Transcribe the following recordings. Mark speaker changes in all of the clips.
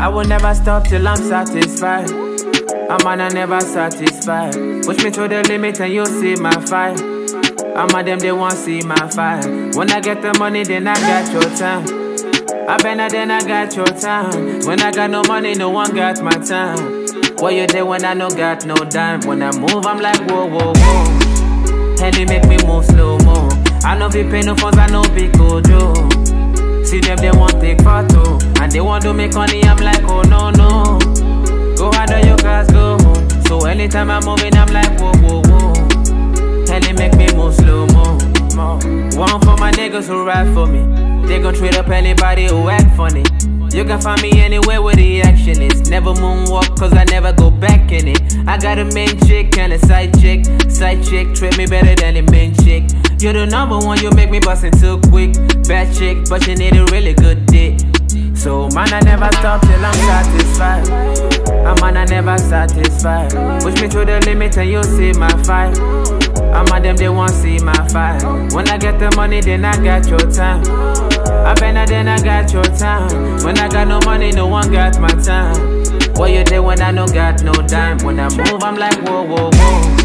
Speaker 1: I will never stop till I'm satisfied. I'm on a never satisfied. Push me to the limit and you'll see my fire. I'm a them, they won't see my fire. When I get the money, then I got your time. I better then I got your time. When I got no money, no one got my time. What you did when I no got no dime? When I move, I'm like whoa, whoa, whoa. Henny make me move slow mo. I know be pay no funds, I know be cool, Joe. See them, they want take photo. And they want to make money, I'm like, oh no, no. Go harder, you guys go home. So anytime I'm moving, I'm like, whoa, whoa, whoa. Henny make me move slow mo. mo. One for my niggas who ride for me. They gon' trade up anybody who act funny. You can find me anywhere where the action is. Never moonwalk, cause I never go back in it. I got a main chick and a side chick. Side chick treat me better than the main chick. You're the number one, you make me bustin' too quick. Bad chick, but you need a really good dick. So man, I never stop till I'm satisfied. I'm man, I never satisfied. Push me to the limit and you'll see my fight. I'm a them, they won't see my fight. When I get the money, then I got your time. I better then I got your time. When I got no money, no one got my time. What you did when I no got no dime? When I move, I'm like whoa, whoa, whoa.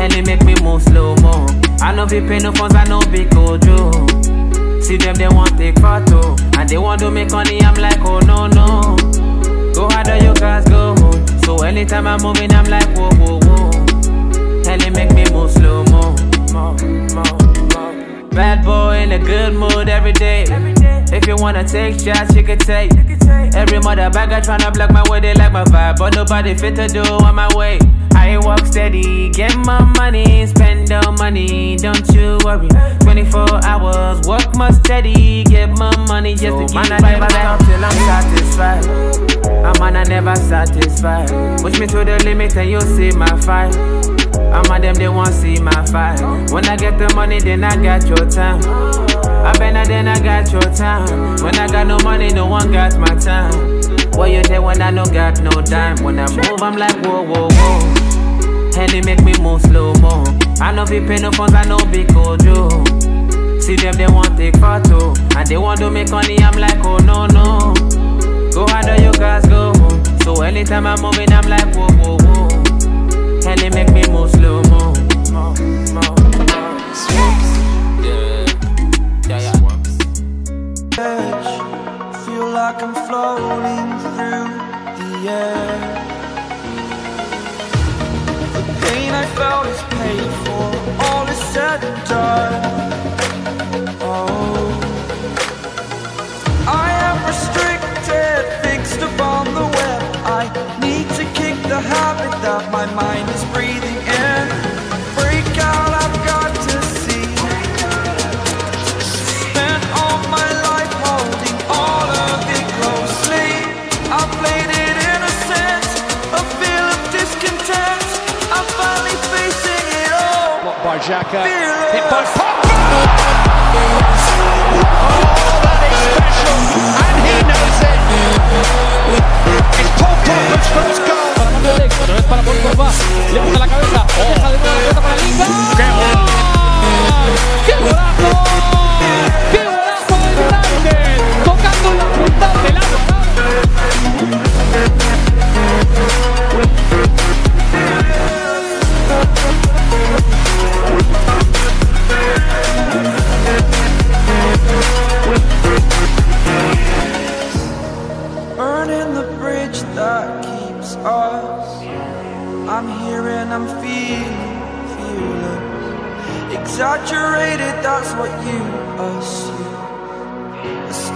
Speaker 1: Henny make me move slow mo. I know be pay no funds, I know be Joe. See them, they want take photo. And they want to make money, I'm like, oh no, no. Go harder, you guys go. So anytime I'm moving, I'm like, whoa, whoa, whoa. Henny make me move slow mo. Bad boy in a good mood every day. If you wanna take shots, you can take. Every mother bagger tryna block my way, they like my vibe, but nobody fit to do on my way. I walk steady, get my money, spend the money, don't you worry. 24 hours, work my steady, get my money just to keep man, I never stop till I'm satisfied. I'm on, I never satisfied. Push me to the limit and you'll see my fight. I'm a them, they won't see my fight. When I get the money, then I got your time. I better then I got your time. When I got no money, no one got my time. What you did when I no got no dime? When I move, I'm like whoa, whoa, whoa. Henny make me move slow mo. I know be pay no funds, I know be Joe. See them, they want take photo. And they want to make money, I'm like, oh no, no. Go harder, you guys go. So anytime I'm moving, I'm like, whoa, whoa, whoa. Henny make me move slow mo.
Speaker 2: Yeah. Yeah, yeah.
Speaker 3: edge. Feel like I'm floating through the air. The pain I felt is paid for, all is said and done. Oh,
Speaker 4: Xhaka. Hit by Pogba. Oh, that is special, and he knows it. It's Paul Pogba's first goal.
Speaker 5: Para cambio de otra para Paul Pogba, le pone la cabeza,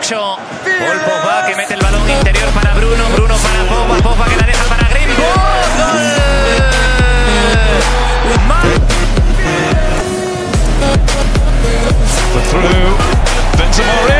Speaker 6: Luxo. Paul que mete el balón interior para Bruno. Bruno para Pogba. Pogba que la deja para Greenwood. Through.
Speaker 7: Benzema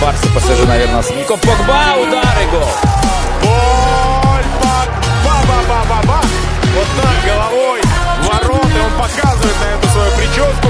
Speaker 8: Барса ПСЖ, наверное, с Ником Погба. Удар и гол.
Speaker 9: Боль, ба-ба-ба-ба-ба. Вот так головой ворота. Он показывает на эту свою прическу.